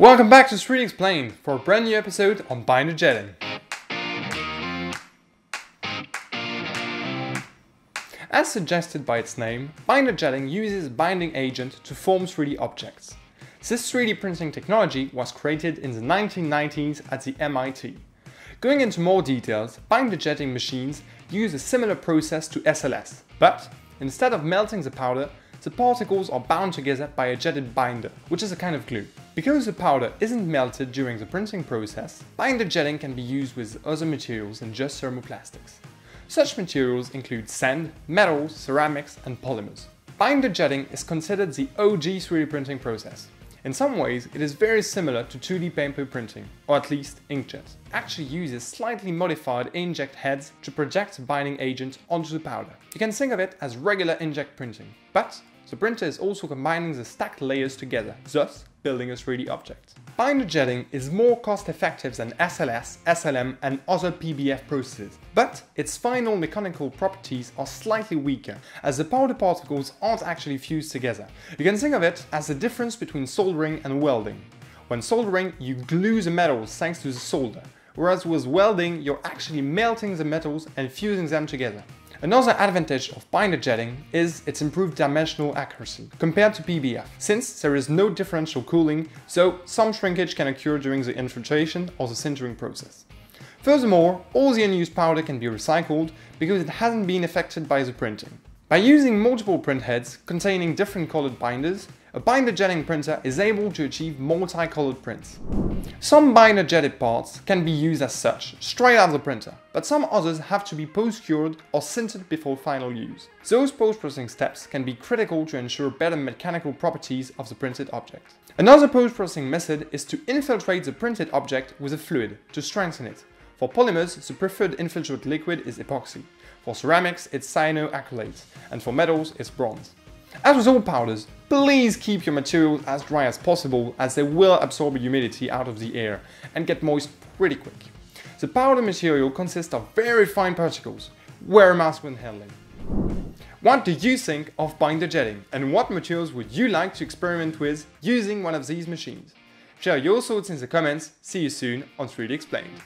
Welcome back to 3D Explained for a brand new episode on binder jetting. As suggested by its name, binder jetting uses a binding agent to form 3D objects. This 3D printing technology was created in the 1990s at the MIT. Going into more details, binder jetting machines use a similar process to SLS, but instead of melting the powder, the particles are bound together by a jetted binder, which is a kind of glue. Because the powder isn't melted during the printing process, binder jetting can be used with other materials than just thermoplastics. Such materials include sand, metals, ceramics, and polymers. Binder jetting is considered the OG 3D printing process. In some ways, it is very similar to 2D paper printing, or at least inkjet. Actually uses slightly modified inkjet heads to project the binding agent onto the powder. You can think of it as regular inkjet printing, but the printer is also combining the stacked layers together, thus building a 3D object. Binder jetting is more cost effective than SLS, SLM and other PBF processes, but its final mechanical properties are slightly weaker, as the powder particles aren't actually fused together. You can think of it as the difference between soldering and welding. When soldering, you glue the metals thanks to the solder, whereas with welding, you're actually melting the metals and fusing them together. Another advantage of binder jetting is its improved dimensional accuracy compared to PBF, since there is no differential cooling, so some shrinkage can occur during the infiltration or the sintering process. Furthermore, all the unused powder can be recycled because it hasn't been affected by the printing. By using multiple print heads containing different colored binders, a binder jetting printer is able to achieve multicolored prints. Some jetted parts can be used as such, straight out of the printer, but some others have to be post-cured or sintered before final use. Those post-processing steps can be critical to ensure better mechanical properties of the printed object. Another post-processing method is to infiltrate the printed object with a fluid to strengthen it. For polymers, the preferred infiltrate liquid is epoxy. For ceramics, it's cyanoacrylate, and for metals, it's bronze. As with all powders, please keep your materials as dry as possible as they will absorb humidity out of the air and get moist pretty quick. The powder material consists of very fine particles. Wear a mask when handling. What do you think of binder jetting and what materials would you like to experiment with using one of these machines? Share your thoughts in the comments, see you soon on 3D Explained.